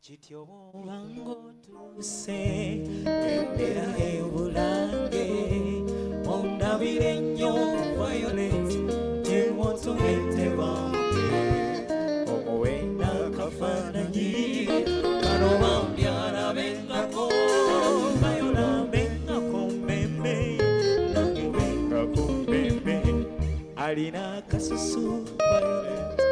kityo obanga otuse bendera ebulange onda ennyo violet tewotumete bange omuwenda kafaananyi kanoba mbyala bengako. Bayola bengako mbembe nange bengako mbembe. Alina akasusu violet.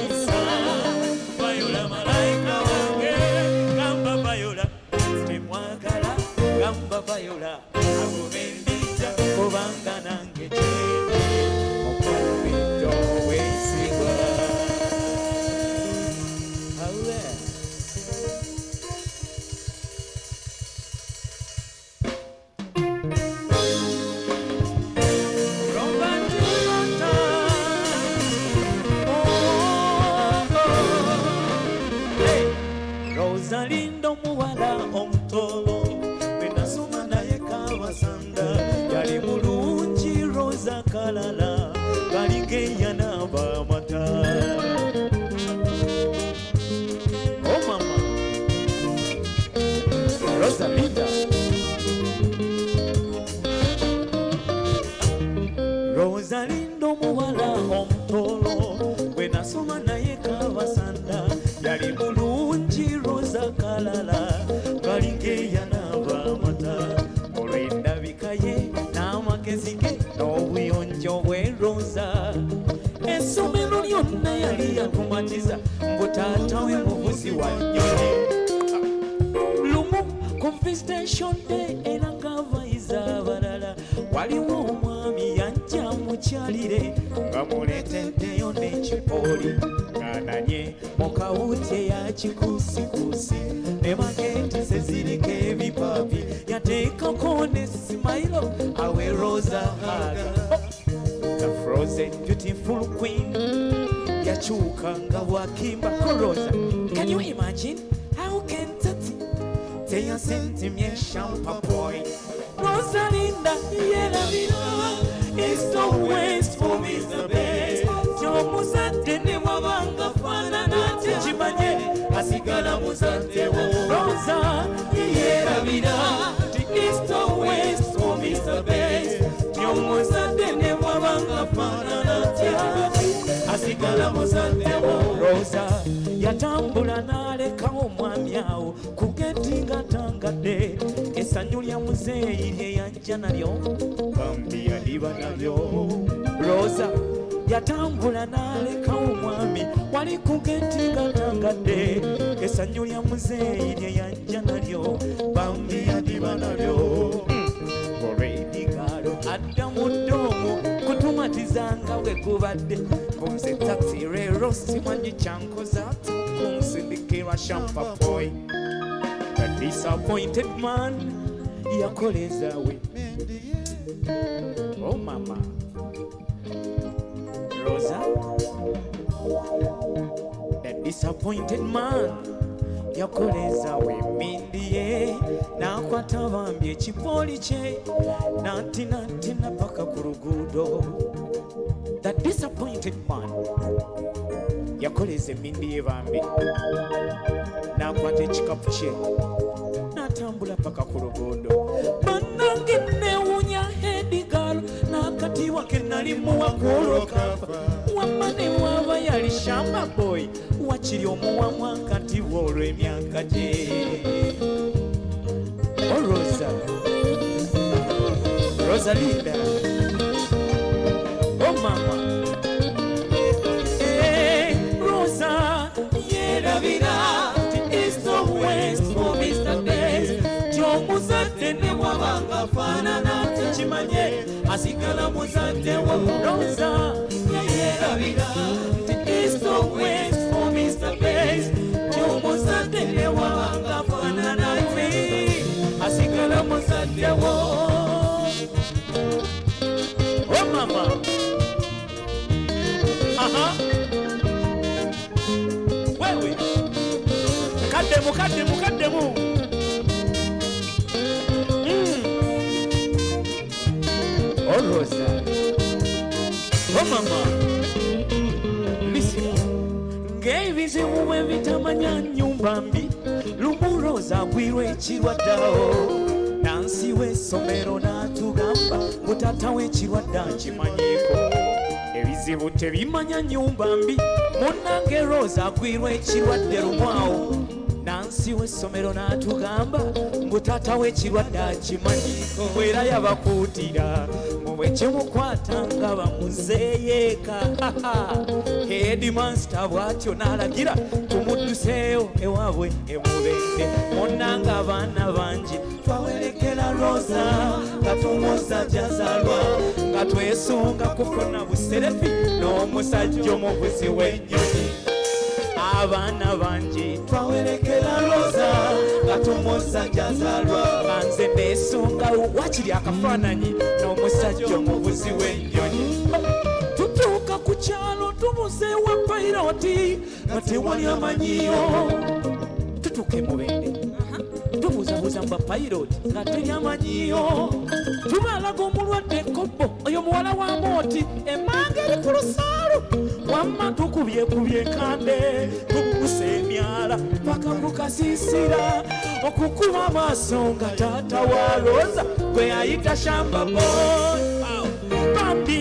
bayola malayika wange gamba bayola temwagala gamba bayola abo bendija kubanga nange kyende rosalindo omuwala omutolo bwenasoma naye kabasanda yali mulungi rosa kalala ku visitation day era ng'abayizi abalala waliwo omwami yajja mukyalire nga muleeteddeyo n'ekipooli ng'ananye mu kawuti eya kikuusikuusi ne simayiro awe rosa haga. The frozen beautiful queen. Nga can you imagine minha sente champa boy. It's always for me the best. Musante ne wabanga fana na chichimanye, asigala musante wo. Rosa, vino, it's always for me the best. Musante ne wabanga fana na chichimanye, asigala musante wo. Rosa, yatambula naleka omwami awo kugeti geti nga tangadde essanyu lya muzeeyi lye yajja nalyo. Bambi yaliba nalyo. Rosa yatambula n'alekawo omwami wali ku geti nga tangadde essanyu lya muzeeyi lye yajja nalyo bambi yaliba nalyo. Olw'ebigaalo adda mu ddoomu kutumatizanga bwe gubadde bunze taxi leero simanyi kyankoza kunsindikirwa shampa boy. the disappointed man yakoleza we. Oh mama. Rosa? The disappointed man yakoleza we. Mindi ye n'akwata bambi ekipooli kye n'antinatina paka ku luguudo the disappointed man yakoleza emindi ye bambi n'akwata ekikapu kye n'atambula paka ku luguudo. Bannange newunya hedigal n'akatiwa ke nali muwakuolokafa wamma ne mwaba yali shamba boy wakiri omuwamu akatiwa olw'emyaka gye. Orosa rosalinda. Oh afanana tukimanye asigala muzadde wa kulonza yeyerabira tikristo wes oh omr bas kyomuzadde newabanga afanana ife asigala muzadde Oh mama. aha. Wewe. Kaddemu kaddemu kaddemu oroza o mama lisira ng'ebizibu bwe bitamanya nyumba mbi lumuroza agwirwa ekirwaddawo nansi w'essomero n'atugamba ngu taata w'ekirwadde nkimanyiiko ebizibu tebimanya nyumba mbi munnange roza agwirwa ekirwadde lumwawo nansi w'essomero n'atugamba ngu taata w'ekirwadde akimanyiiko bwera yabakuutira. Mubwe kimukwata nga bamuzeeyeeka hedimansita bw'atyo n'alagira tumudduseeyo ewaabwe emubende munnanga abaana bangi twawerekera roza nga tumuza jazalwa nga twesunga kufuna buserefi n'omusajja omuvuzi w'ennyonyi abaana bangi twawerekera roza nga tumuza jazalwa. Nga nze nesunga wakiri akafaananyi n'omusajja omuvuzi w'ennyonyi. Tutuuka ku kyalo tumuzeewa pairoti nga tewali amanyiyo. Tutuuka emubende tubuuzabuuza mu bapayiroti nga teri amanyiyo. Tubalaga omulwadde ekobbo oyo muwala wa mooti emanga eri ku lusaalu wamma tukubyekubye enkande tubuusa emyala paka kukasiisira okukuba amaaso nga taata wa roza gwe yayita shamba boy. Bambi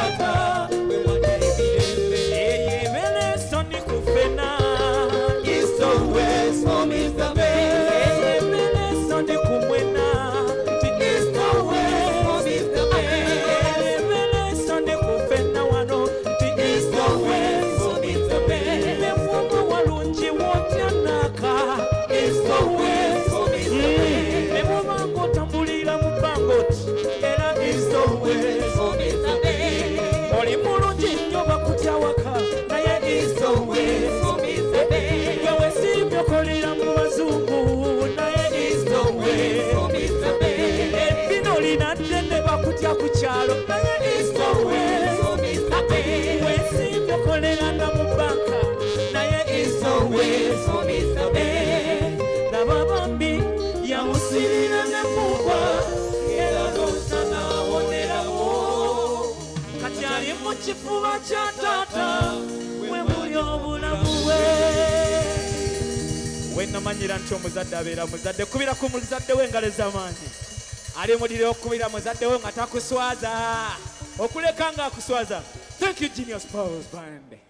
Jonathan. Wesimbye okoleranga mu banka naye the best. Laba bambi yamusirira ne mubwa era roza n'awonerawo kati ali mu kifuba kya taata we muli obulamu bwe wenamanyira nti omuzadde abeera muzadde kubira ku muzadde we engalo ez'amaanyi. Ali mulire okubira muzadde we nga takuswaza. Okuleka nga akuswaza thank you genius powers band